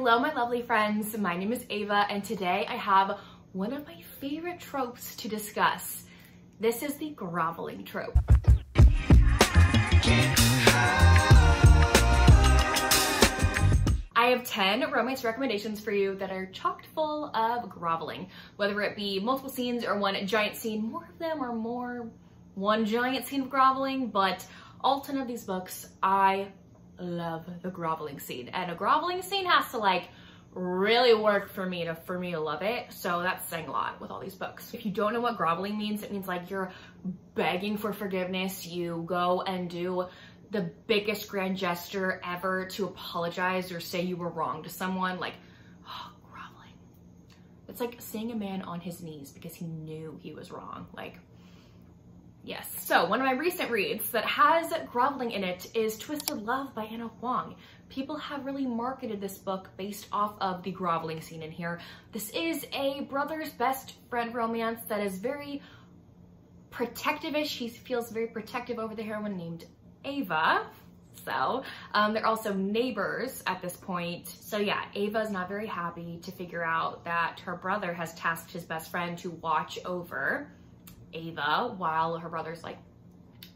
Hello, my lovely friends. My name is Ava, and today I have one of my favorite tropes to discuss. This is the groveling trope. I have 10 romance recommendations for you that are chocked full of groveling, whether it be multiple scenes or one giant scene. More of them are more one giant scene of groveling, but all 10 of these books, I love the groveling scene. And a groveling scene has to like really work for me to for me to love it. So that's saying a lot with all these books. If you don't know what groveling means, it means like you're begging for forgiveness. You go and do the biggest grand gesture ever to apologize or say you were wrong to someone. Like, oh, groveling. It's like seeing a man on his knees because he knew he was wrong. Like, Yes. So one of my recent reads that has groveling in it is Twisted Love by Ana Huang. People have really marketed this book based off of the groveling scene in here. This is a brother's best friend romance that is very protective-ish. He feels very protective over the heroine named Ava. So um, they're also neighbors at this point. So yeah, Ava's not very happy to figure out that her brother has tasked his best friend to watch over Ava while her brother's like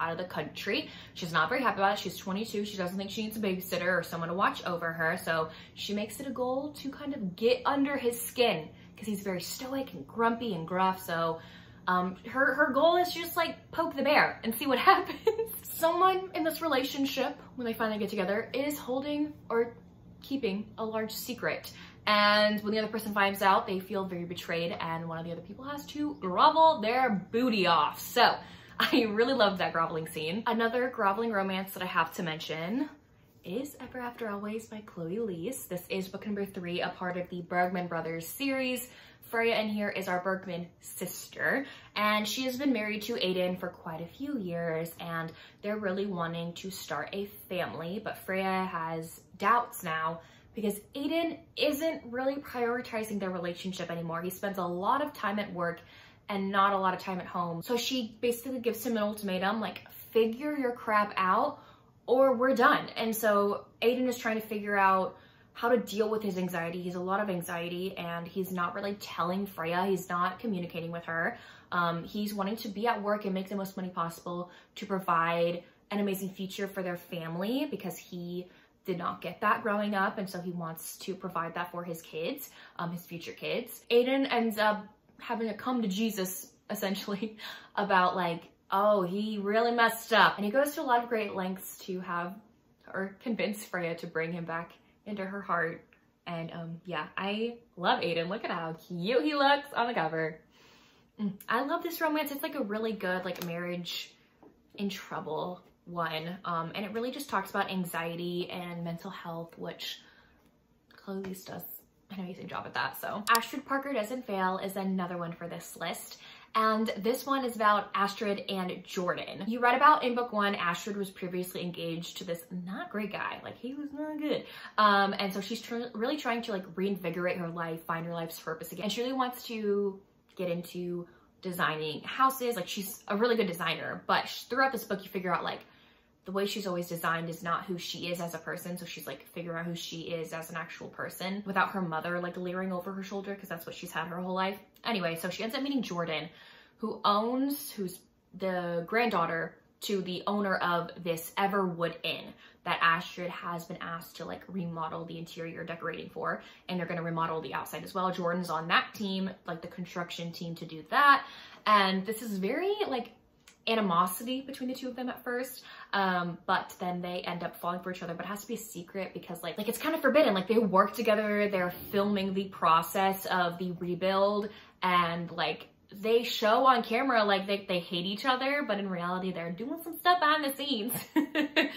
out of the country. She's not very happy about it. She's 22. She doesn't think she needs a babysitter or someone to watch over her. So she makes it a goal to kind of get under his skin because he's very stoic and grumpy and gruff. So um, her, her goal is just like poke the bear and see what happens. Someone in this relationship, when they finally get together, is holding or keeping a large secret. And when the other person finds out, they feel very betrayed and one of the other people has to grovel their booty off. So I really love that groveling scene. Another groveling romance that I have to mention is Ever After Always by Chloe Liese. This is book number three, a part of the Bergman Brothers series. Freya in here is our Bergman sister, and she has been married to Aiden for quite a few years, and they're really wanting to start a family, but Freya has doubts now because Aiden isn't really prioritizing their relationship anymore. He spends a lot of time at work and not a lot of time at home. So she basically gives him an ultimatum, like figure your crap out or we're done. And so Aiden is trying to figure out how to deal with his anxiety. He's a lot of anxiety and he's not really telling Freya. He's not communicating with her. Um, he's wanting to be at work and make the most money possible to provide an amazing future for their family because he did not get that growing up and so he wants to provide that for his kids, um, his future kids. Aiden ends up having to come to Jesus essentially about like, oh, he really messed up. And he goes to a lot of great lengths to have or convince Freya to bring him back into her heart. And um, yeah, I love Aiden. Look at how cute he looks on the cover. Mm, I love this romance. It's like a really good like marriage in trouble one. Um, and it really just talks about anxiety and mental health, which Chloe does an amazing job at that. So Astrid Parker Doesn't Fail is another one for this list. And this one is about Astrid and Jordan. You read about in book one, Astrid was previously engaged to this not great guy. Like he was not good. Um, and so she's tr really trying to like reinvigorate her life, find her life's purpose again. And she really wants to get into designing houses. Like she's a really good designer, but throughout this book, you figure out like the way she's always designed is not who she is as a person. So she's like figuring out who she is as an actual person without her mother like leering over her shoulder because that's what she's had her whole life. Anyway, so she ends up meeting Jordan who owns, who's the granddaughter to the owner of this Everwood Inn that Astrid has been asked to like remodel the interior decorating for and they're going to remodel the outside as well. Jordan's on that team, like the construction team to do that. And this is very like animosity between the two of them at first um but then they end up falling for each other but it has to be a secret because like like it's kind of forbidden. Like they work together they're filming the process of the rebuild and like they show on camera like they, they hate each other but in reality they're doing some stuff behind the scenes.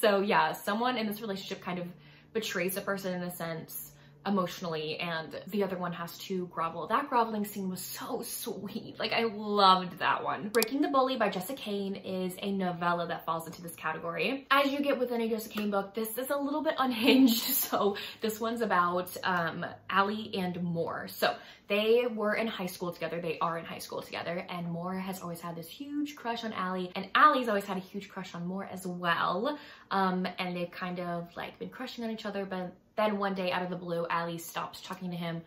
So yeah someone in this relationship kind of betrays a person in a sense emotionally and the other one has to grovel. That groveling scene was so sweet. Like I loved that one. Breaking the Bully by Jessa Kane is a novella that falls into this category. As you get with any Jessa Kane book, this is a little bit unhinged. So this one's about um, Allie and Moore. So they were in high school together. They are in high school together and Moore has always had this huge crush on Allie and Allie's always had a huge crush on Moore as well. Um, and they've kind of like been crushing on each other, but Then one day out of the blue, Allie stops talking to him,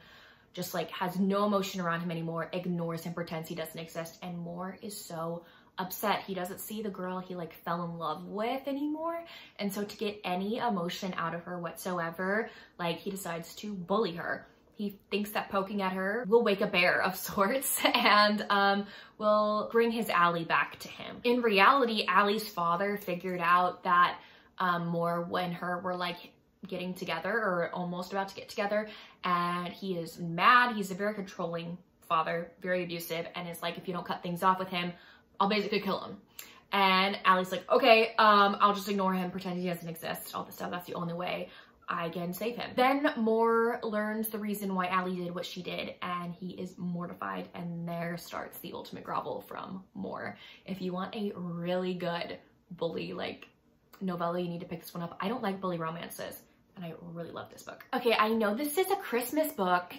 just like has no emotion around him anymore, ignores him, pretends he doesn't exist. And Moore is so upset. He doesn't see the girl he like fell in love with anymore. And so to get any emotion out of her whatsoever, like he decides to bully her. He thinks that poking at her will wake a bear of sorts and um, will bring his Allie back to him. In reality, Allie's father figured out that um, Mor when her were like getting together or almost about to get together and he is mad. He's a very controlling father, very abusive and is like, if you don't cut things off with him, I'll basically kill him. And Allie's like, okay, um, I'll just ignore him, pretend he doesn't exist, all this stuff. That's the only way I can save him. Then Moore learns the reason why Allie did what she did and he is mortified and there starts the ultimate grovel from Moore. If you want a really good bully like novella, you need to pick this one up. I don't like bully romances and I really love this book. Okay, I know this is a Christmas book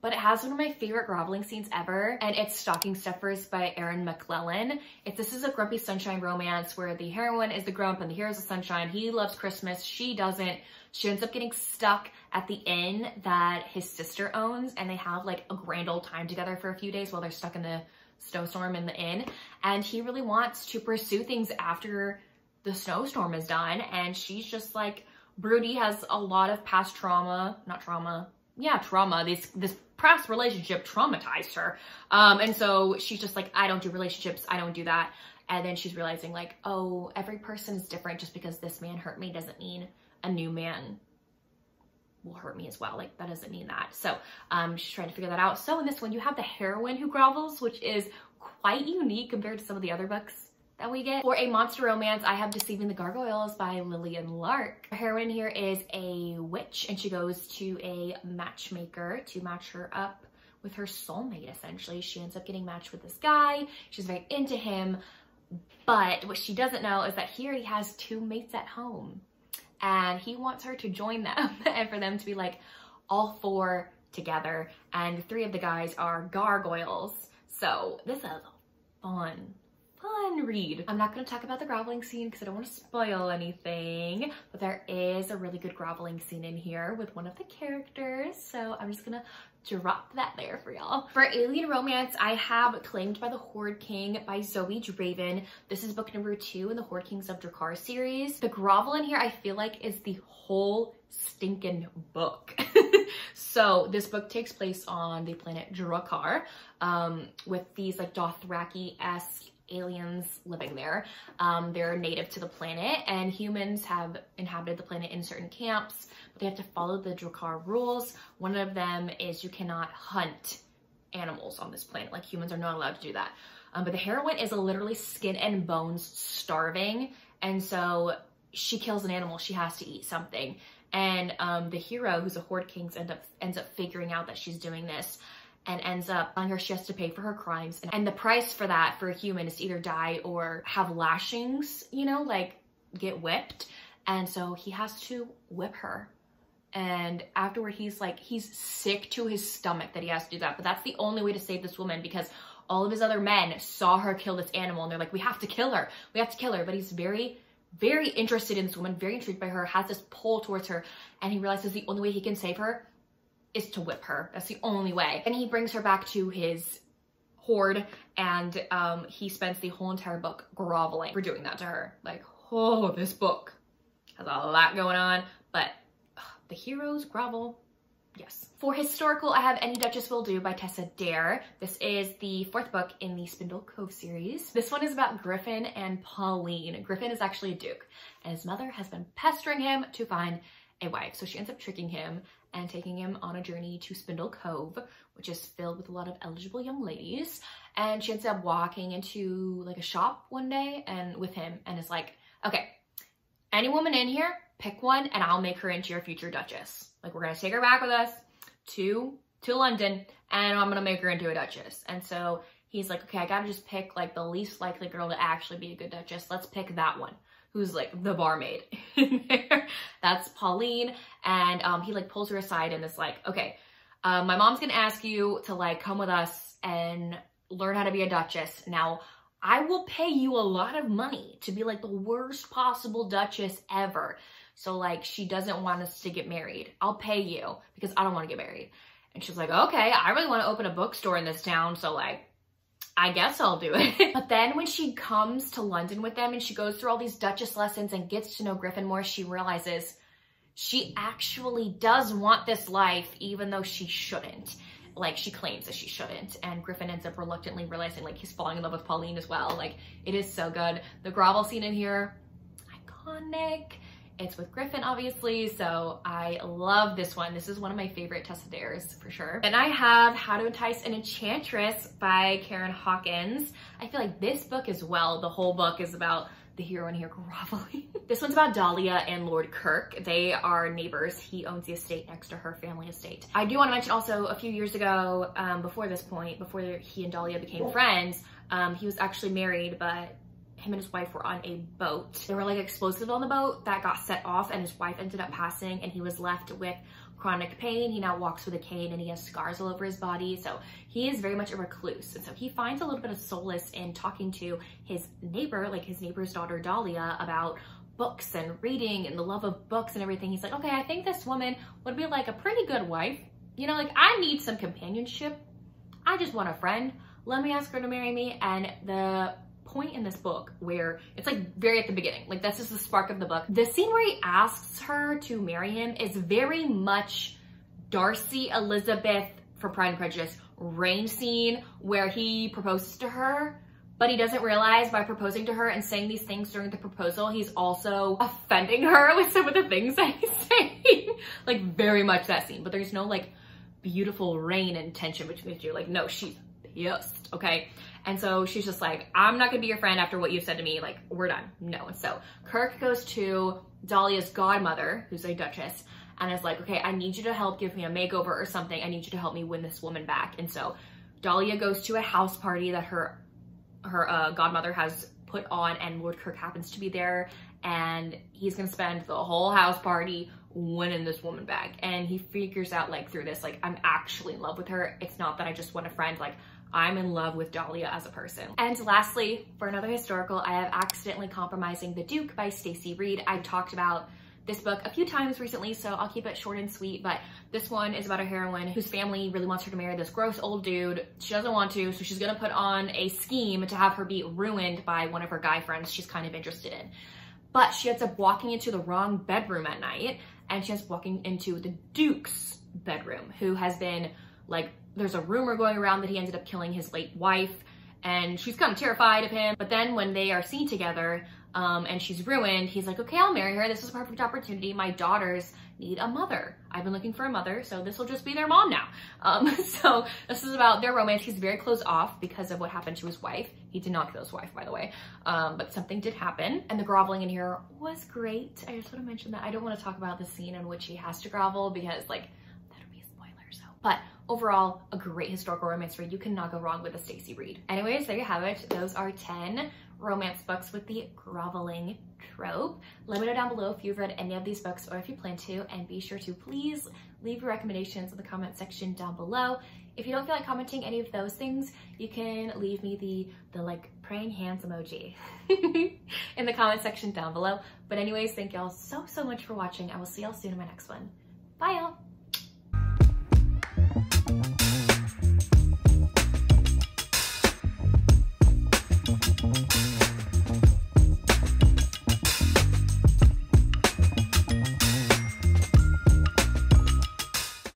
but it has one of my favorite groveling scenes ever, and it's Stocking Stuffers by Erin McLellan. If this is a grumpy sunshine romance where the heroine is the grump and the hero is the sunshine, he loves Christmas, she doesn't. She ends up getting stuck at the inn that his sister owns, and they have like a grand old time together for a few days while they're stuck in the snowstorm in the inn. And he really wants to pursue things after the snowstorm is done, and she's just like, broody, has a lot of past trauma, not trauma, yeah, trauma, this, this past relationship traumatized her. Um, and so she's just like, I don't do relationships. I don't do that. And then she's realizing like, oh, every person is different. Just because this man hurt me doesn't mean a new man will hurt me as well. Like that doesn't mean that. So um, she's trying to figure that out. So in this one, you have the heroine who grovels, which is quite unique compared to some of the other books that we get. For a monster romance, I have Deceiving the Gargoyles by Lillian Lark. Our heroine here is a witch and she goes to a matchmaker to match her up with her soulmate essentially. She ends up getting matched with this guy. She's very into him. But what she doesn't know is that here he already has two mates at home and he wants her to join them and for them to be like all four together. And three of the guys are gargoyles. So this is fun, fun read. I'm not to talk about the groveling scene because I don't want to spoil anything, but there is a really good groveling scene in here with one of the characters. So I'm just to drop that there for y'all. For Alien Romance, I have Claimed by the Horde King by Zoe Draven. This is book number two in the Horde Kings of Dakkar series. The grovel in here, I feel like is the whole stinking book. so this book takes place on the planet Dakkar um, with these like Dothraki-esque aliens living there. Um, they're native to the planet and humans have inhabited the planet in certain camps but they have to follow the Dakkar rules. One of them is you cannot hunt animals on this planet. Like humans are not allowed to do that. Um, but the heroine is literally skin and bones starving. And so she kills an animal. She has to eat something. And um, the hero, who's a Horde King, ends up, ends up figuring out that she's doing this and ends up telling her she has to pay for her crimes. And the price for that for a human is either die or have lashings, you know, like get whipped. And so he has to whip her and afterward he's like he's sick to his stomach that he has to do that but that's the only way to save this woman because all of his other men saw her kill this animal and they're like we have to kill her we have to kill her but he's very very interested in this woman very intrigued by her has this pull towards her and he realizes the only way he can save her is to whip her that's the only way and he brings her back to his horde and um, he spends the whole entire book groveling for doing that to her like oh this book has a lot going on but the heroes grovel. Yes. For historical, I have Any Duchess Will Do by Tessa Dare. This is the fourth book in the Spindle Cove series. This one is about Griffin and Pauline. Griffin is actually a duke, and his mother has been pestering him to find a wife. So she ends up tricking him and taking him on a journey to Spindle Cove, which is filled with a lot of eligible young ladies. And she ends up walking into like a shop one day and with him and is like, okay, any woman in here, pick one and I'll make her into your future duchess. Like we're gonna take her back with us to, to London and I'm gonna make her into a duchess. And so he's like, okay, I gotta just pick like the least likely girl to actually be a good duchess. Let's pick that one who's like the barmaid That's Pauline. And um, he like pulls her aside and is like, okay, uh, my mom's gonna ask you to like come with us and learn how to be a duchess. Now, I will pay you a lot of money to be like the worst possible duchess ever. So like she doesn't want us to get married. I'll pay you because I don't want to get married. And she's like, okay, I really want to open a bookstore in this town. So like, I guess I'll do it. but then when she comes to London with them and she goes through all these Duchess lessons and gets to know Griffin more, she realizes she actually does want this life even though she shouldn't. Like she claims that she shouldn't. And Griffin ends up reluctantly realizing like he's falling in love with Pauline as well. Like it is so good. The grovel scene in here iconic it's with Griffin, obviously, so I love this one. This is one of my favorite Tessa Dares for sure. And I have How to Entice an Enchantress by Karen Hawkins. I feel like this book as well, the whole book is about the hero in here groveling. this one's about Dahlia and Lord Kirk. They are neighbors. He owns the estate next to her family estate. I do want to mention also a few years ago, um, before this point, before he and Dahlia became friends, um, he was actually married, but him and his wife were on a boat. There were like explosives on the boat that got set off and his wife ended up passing and he was left with chronic pain. He now walks with a cane and he has scars all over his body. So he is very much a recluse. And so he finds a little bit of solace in talking to his neighbor, like his neighbor's daughter, Dahlia, about books and reading and the love of books and everything. He's like, okay, I think this woman would be like a pretty good wife. You know, like I need some companionship. I just want a friend. Let me ask her to marry me. And the point in this book where it's like very at the beginning, like that's just the spark of the book. The scene where he asks her to marry him is very much Darcy Elizabeth for Pride and Prejudice rain scene where he proposes to her but he doesn't realize by proposing to her and saying these things during the proposal, he's also offending her with some of the things that he's saying. like very much that scene, but there's no like beautiful rain and tension between you. Like, no, she's pissed, okay? And so she's just like, I'm not gonna be your friend after what you've said to me. Like, we're done. No. And so Kirk goes to Dahlia's godmother, who's a duchess, and is like, okay, I need you to help give me a makeover or something. I need you to help me win this woman back. And so Dahlia goes to a house party that her her uh, godmother has put on and Lord Kirk happens to be there and he's gonna spend the whole house party winning this woman back and he figures out like through this like I'm actually in love with her it's not that I just want a friend like I'm in love with Dahlia as a person. And lastly, for another historical, I have Accidentally Compromising the Duke by Stacy Reid. I've talked about this book a few times recently, so I'll keep it short and sweet, but this one is about a heroine whose family really wants her to marry this gross old dude. She doesn't want to, so she's gonna put on a scheme to have her be ruined by one of her guy friends she's kind of interested in. But she ends up walking into the wrong bedroom at night, and she ends up walking into the Duke's bedroom, who has been like there's a rumor going around that he ended up killing his late wife and she's kind of terrified of him. But then when they are seen together um, and she's ruined, he's like, okay, I'll marry her. This is a perfect opportunity. My daughters need a mother. I've been looking for a mother, so this will just be their mom now. Um, so this is about their romance. He's very closed off because of what happened to his wife. He did not kill his wife, by the way, um, but something did happen. And the groveling in here was great. I just want to mention that. I don't want to talk about the scene in which he has to grovel because like, that would be a spoiler, so. But overall, a great historical romance read. You cannot go wrong with a Stacy Reid. Anyways, there you have it. Those are 10 romance books with the groveling trope. Let me know down below if you've read any of these books or if you plan to, and be sure to please leave your recommendations in the comment section down below. If you don't feel like commenting any of those things, you can leave me the, the like praying hands emoji in the comment section down below. But anyways, thank y'all so, so much for watching. I will see y'all soon in my next one. Bye y'all.